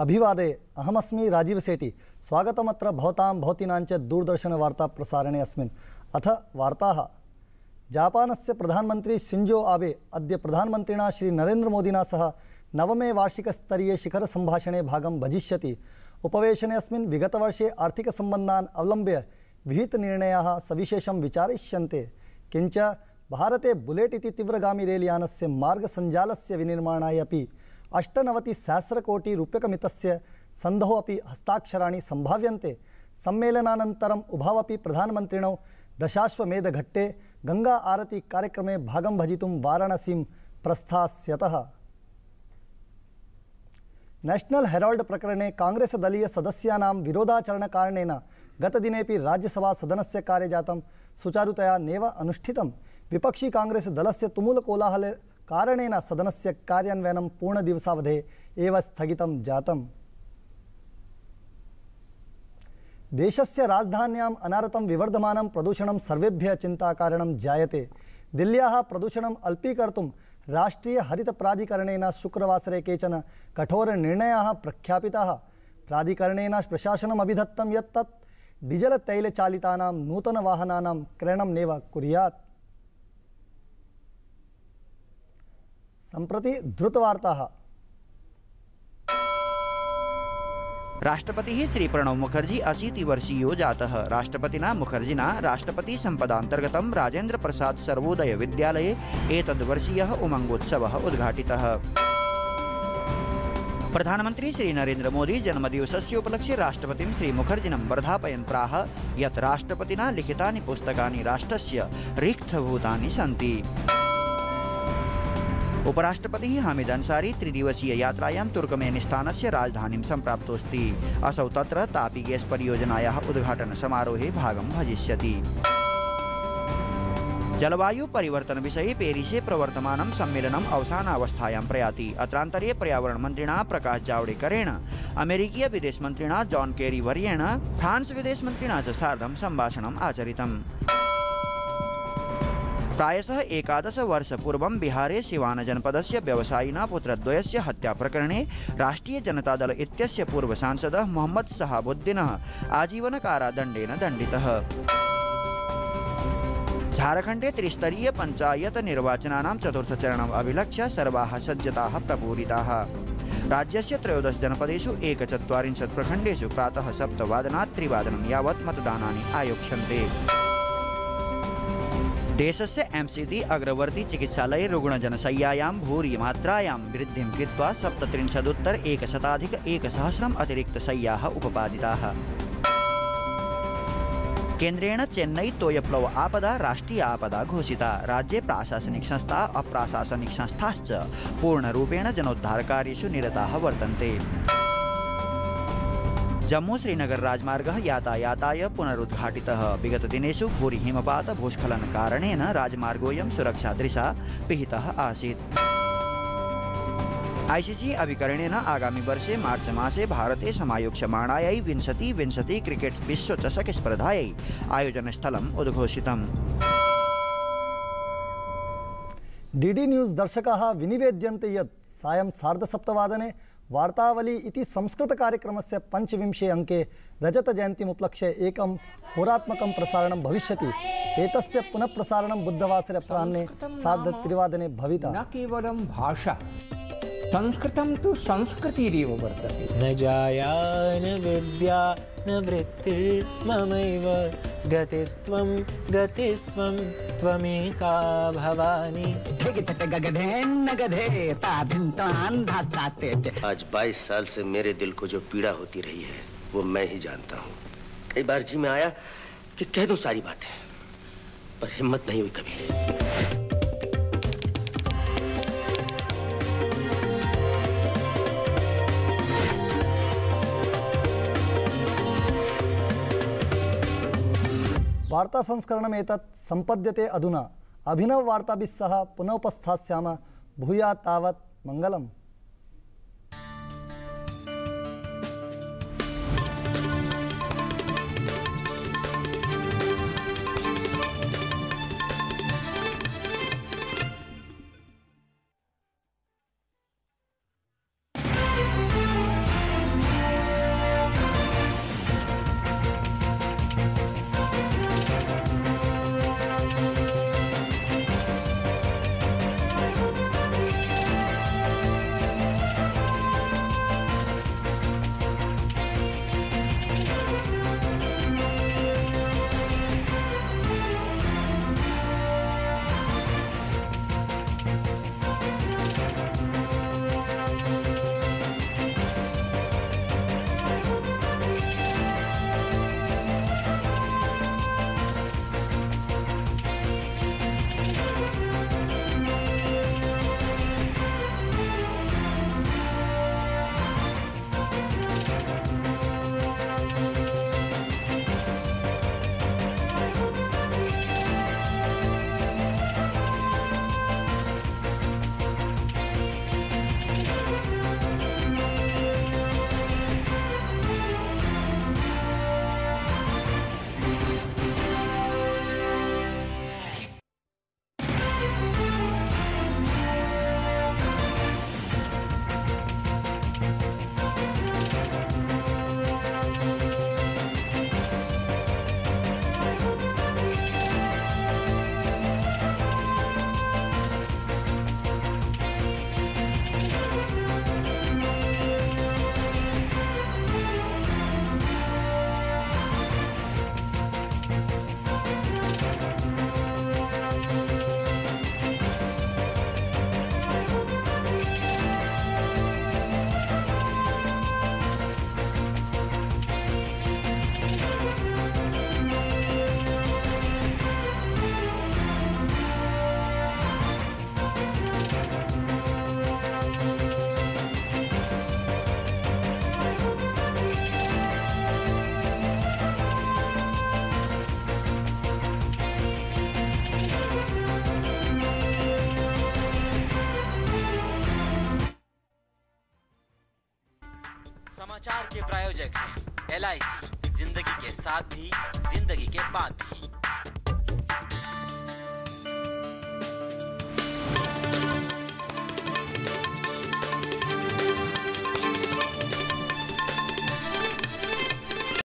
अभिवादे, अहमस्मि राजीव सेठी। स्वागतमत्र भवतां, भवतीनां च दूरदर्शनवार्ताप्रसारणे अस्मिन्। अथ वार्ताः। जापानस्य प्रधानमन्त्री शिंजो आबे, अद्य प्रधानमन्त्रिणा श्री नरेन्द्रमोदिना सह नवमे वार्षिकस्तरीये शिखरसम्भाषणे भागं भजिष्यति। उपवेशने अस्मिन् विगतवर्षे आर्थिकसम्बन्धान् अवलम्ब्य विहितनिर्णयाः सविशेषं विचारिष्यन्ते। किञ्च भारते बुलेट् इति तीव्रगामी रेल्यानस्य मार्गसञ्जालस्य विनिर्माणाय अपि अष्टनवतिसहस्रकोटिरूप्यकमितस्य सन्धौ अपि हस्ताक्षराणि सम्भाव्यन्ते। सम्मेलनानन्तरम् उभावपि प्रधानमन्त्रिणौ दशाश्वमेधघट्टे गङ्गा आरती कार्यक्रमे भागं भजितुं वाराणसीं प्रस्थास्यतः। नेशनल हेराल्ड प्रकरणे कांग्रेस दलीय सदस्यानां विरोधाचरणकारणेन गतदिनेपि राज्यसभा सदनस्य कार्यजातं सुचारुतया नैव अनुष्ठितं। विपक्षी कांग्रेस दलस्य तुमुलकोलाहले कारणेन सदनस्य कार्यान्वयनं पूर्णदिवसावधे एव स्थगितं जातम्। देशस्य अनारतं विवर्धमानं प्रदूषणं सर्वेभ्यः चिन्ताकारणं जायते। दिल्ल्याः प्रदूषणम् अल्पीकर्तुं राष्ट्रियहरितप्राधिकरणेन शुक्रवासरे केचन कठोरनिर्णयाः प्रख्यापिताः। प्राधिकरणेन प्रशासनम् अभिदत्तं यत् तत् डीजल तैलचालितानां नूतनवाहनानां क्रयणं नैव कुर्यात्। सम्प्रति राष्ट्रपतिः श्री प्रणव मुखर्जी अशीतिवर्षीयो जातः। राष्ट्रपतिना मुखर्जिना राष्ट्रपतिसम्पदान्तर्गतं राजेन्द्र प्रसाद सर्वोदय विद्यालये एतद्वर्षीयः उमङ्गोत्सवः उद्घाटितः। प्रधानमन्त्री श्री नरेन्द्र मोदी जन्मदिवसस्य उपलक्ष्य राष्ट्रपतिं श्री मुखर्जिनं वर्धापयन् प्राह। यत् राष्ट्रपतिना लिखितानि पुस्तकानि राष्ट्रस्य रिक्थभूतानि सन्ति। उपराष्ट्रपतिः हामिद अंसारी त्रिदिवसीय यात्रायां तुर्कमेनिस्तानस्य राजधानीं सम्प्राप्तोऽस्ति। असौ तत्र तापी गैस् परियोजनायाः उद्घाटनसमारोहे भागं भजिष्यति। जलवायु परिवर्तन विषये पेरिसे प्रवर्तमानं सम्मेलनम् अवसानावस्थायां प्रयाति। अत्रान्तरे पर्यावरणमन्त्रिणा प्रकाश जावडेकरेण, अमेरिकीय विदेशमन्त्रिणा जॉन केरी वर्येण, फ्रान्स् विदेशमन्त्रिणा च सार्धं सम्भाषणम् आचरितम्। प्रायशः एकादश वर्षपूर्वं बिहारे सिवानजनपदस्य व्यवसायिना पुत्रद्वयस्य हत्याप्रकरणे राष्ट्रियजनतादल इत्यस्य पूर्वसांसदः मोहम्मद शहाबुद्दीनः आजीवनकारादण्डेन दण्डितः। झारखण्डे त्रिस्तरीय पञ्चायत निर्वाचनानां चतुर्थचरणम् अभिलक्ष्य सर्वाः सज्जताः प्रपूरिताः। राज्यस्य त्रयोदश जनपदेषु एकचत्वारिंशत् प्रखण्डेषु प्रातः सप्तवादनात् त्रिवादनं यावत् मतदानानि आयोक्ष्यन्ते। देशस्य एम्सिति अग्रवर्ती चिकित्सालये रुग्णजनशय्यायां भूरि मात्रायां वृद्धिं कृत्वा सप्तत्रिंशदुत्तर एकशताधिक एकसहस्रम् अतिरिक्तशय्याः उपपादिताः। केन्द्रेण चेन्नई तोयप्लव आपदा, राष्ट्रिय आपदा घोषिता। राज्ये प्राशासनिक संस्था, अप्राशासनिक संस्थाश्च पूर्णरूपेण जनोद्धारकार्येषु निरताः वर्तन्ते। जम्मू श्रीनगर राजमार्गः यातायाताय पुनरुद्घाटितः। विगतदिनेषु भूरि हिमपात भूस्खलनकारणेन राजमार्गोऽयं सुरक्षादृशा पिहितः आसीत्। आईसीसी अभिकरणेन आगामि वर्षे मार्च मासे भारते समायोक्ष्यमाणायै विंशति विंशति क्रिकेट् विश्वचषक स्पर्धायै आयोजनस्थलम् उद्घोषितम्। डीडी न्यूस् दर्शकाः विनिवेद्यन्ते यत् सायं सार्धसप्तवादने वार्तावली इति संस्कृतकार्यक्रमस्य पञ्चविंशे अङ्के जयंती उपलक्ष्य एकं होरात्मकं प्रसारणं भविष्यति। एतस्य पुनः प्रसारण बुधवासरे अपराह्ने सार्धत्रिवादने भविता। न केवलं भाषा। संस्कृतं तु संस्कृतिरेव वर्तते। न जाया न विद्या न वृत्तिर्ममैव गतिस्त्वं गतिस्त्वं त्वमेका भवानी। आज 22 साल से मेरे दिल को जो पीड़ा होती रही है वो मैं ही जानता हूँ। कई बार जी में आया कि कह दो सारी बातें पर हिम्मत नहीं हुई कभी। वार्तासंस्करणम् एतत् सम्पद्यते अधुना। अभिनववार्ताभिः सह पुनः उपस्थास्यामः भूयात् तावत् मङ्गलम्। के प्रायोजक हैं। एलआईसी ज़िंदगी के साथ भी ज़िंदगी के बाद भी।